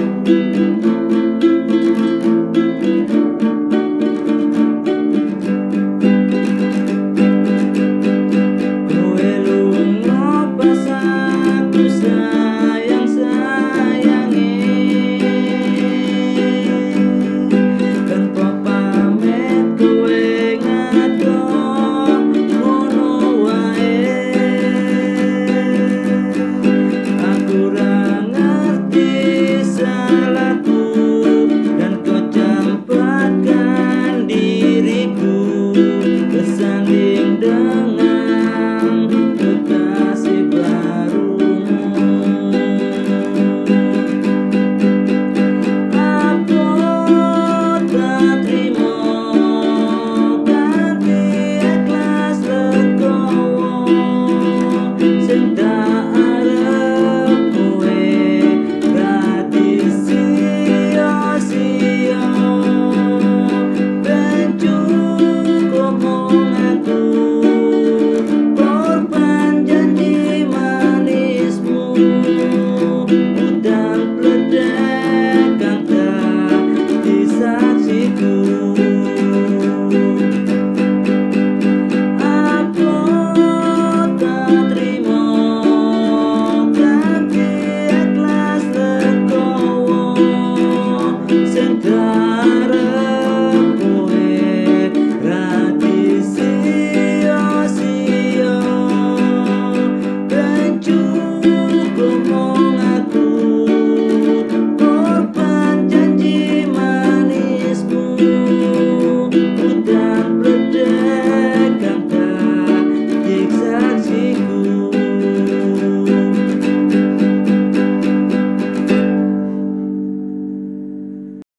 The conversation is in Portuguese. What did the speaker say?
you